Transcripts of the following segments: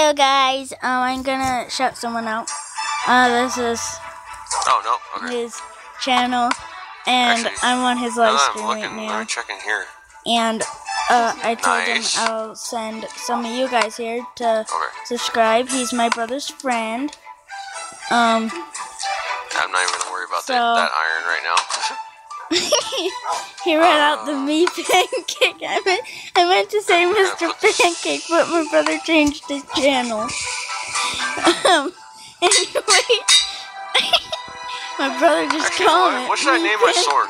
Hello guys, um, I'm gonna shout someone out. Uh, this is Oh no. Okay. his channel, and Actually, I'm on his live stream looking, right let now. me check in here. And uh, I told Nice. him I'll send some of you guys here to Okay. subscribe. He's my brother's friend. Um, I'm not even gonna worry about So- that, that iron right now. he read out the me pancake. I meant, I meant to say Mr. Pancake, but my brother changed his channel. Um, anyway, my brother just called what, it. what should I name my sword?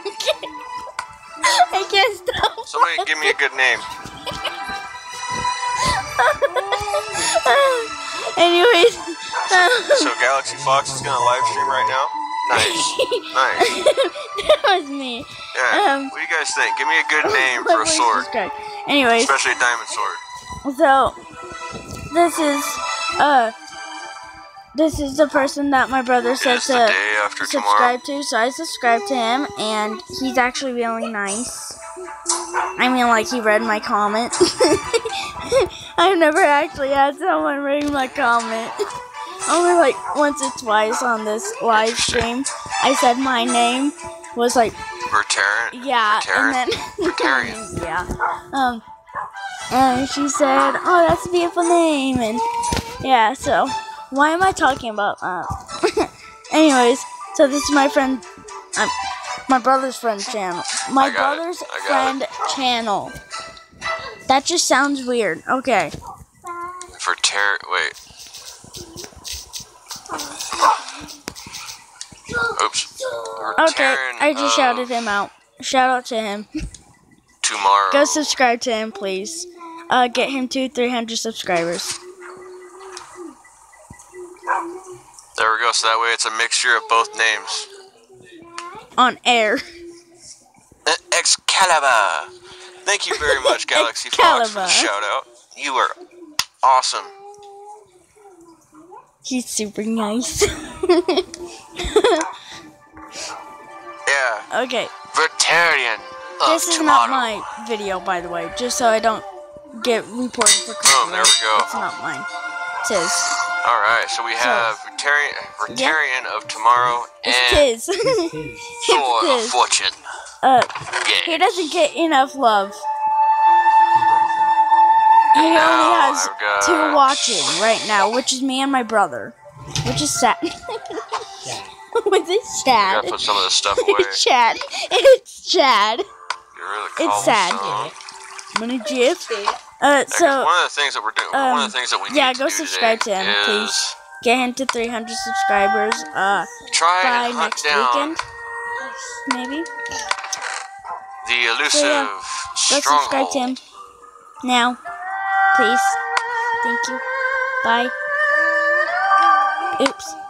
I can't stop. Somebody give me a good name. Anyways, um, So Galaxy Fox is gonna live stream right now. Nice, nice. that was me. Yeah. Um, what do you guys think? Give me a good name for a sword, cracked. Anyways, especially a diamond sword. so this is uh this is the person that my brother said It's to after tomorrow. subscribe to, so I subscribed to him, and he's actually really nice. I mean, like he read my comment. I've never actually had someone read my comment. Only like once or twice on this live stream. I said my name was like Vertarian. yeah, Vertarian. and then Vertarian. yeah. Um, and she said, "Oh, that's a beautiful name," and yeah. So, why am I talking about that? Anyways, so this is my friend, um, my brother's friend channel. My it. brother's friend channel. That just sounds weird. Okay. For Vertar. Wait. Oops. Okay. I just shouted him out. Shout out to him. Tomorrow. Go subscribe to him, please. Uh, get him to 300 subscribers. There we go. So that way it's a mixture of both names. On air. Excalibur. Thank you very much, Galaxy Fox, for the shout out. You are awesome. He's super nice. Yeah. okay, Vertarian this is tomorrow. not my video, by the way, just so I don't get reported for Oh, there we go. It's not mine. It's his. All right, so we have Vertarian, Vertarian of tomorrow and It's his. Sword of his. Fortune. Uh, Yeah. he doesn't get enough love. He only has I've got- two watching right now, which is me and my brother, which is sad. With it I Chad. gotta put some of this stuff away. It's Chad. It's Chad. Get rid of the It's sad. cobblestone. Money GIF. Uh, Yeah, 'cause so one of the things that we're doing, one of um, the things that we need yeah, to go do subscribe today to him, is please. get him to 300 subscribers. Uh, Try by and hunt next down weekend, maybe. the elusive So, yeah, Go subscribe to him now, please. Thank you. Bye. Oops.